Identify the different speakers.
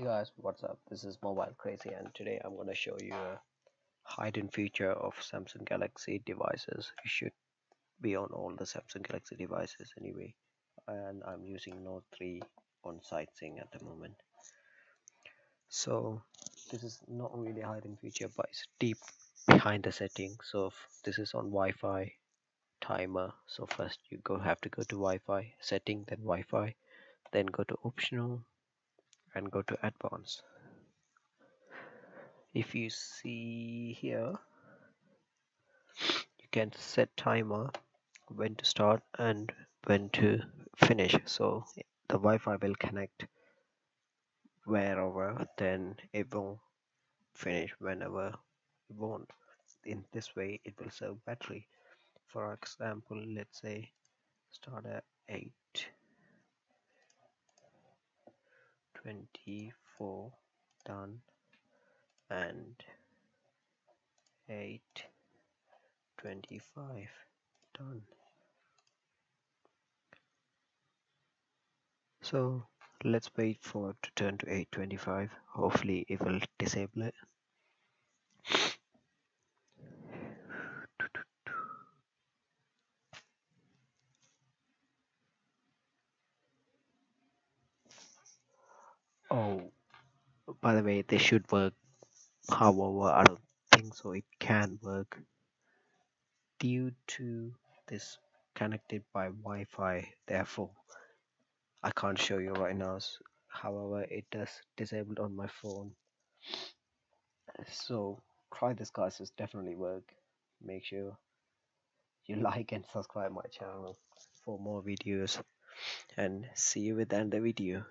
Speaker 1: guys what's up? This is MobileCrazy and today i'm going to show you a hidden feature of samsung galaxy devices. It should be on all the samsung galaxy devices anyway and i'm using note 3 on sightseeing at the moment. So this is not really a hidden feature but it's deep behind the settings so this is on wi-fi timer. So first you go have to go to wi-fi setting then wi-fi then go to optional and go to advanced if you see here you can set timer when to start and when to finish. So the Wi-Fi will connect wherever then it will finish whenever you want. In this way it will save battery. For example let's say start at 8 24 done and 8 25 done. So let's wait for it to turn to 825 hopefully it will disable it Oh, by the way, this should work. However, I don't think so. It can work due to this connected by Wi-Fi. Therefore, I can't show you right now. However, it does disabled on my phone. So try this, guys. It's definitely work. Make sure you like and subscribe my channel for more videos and see you with the end of the video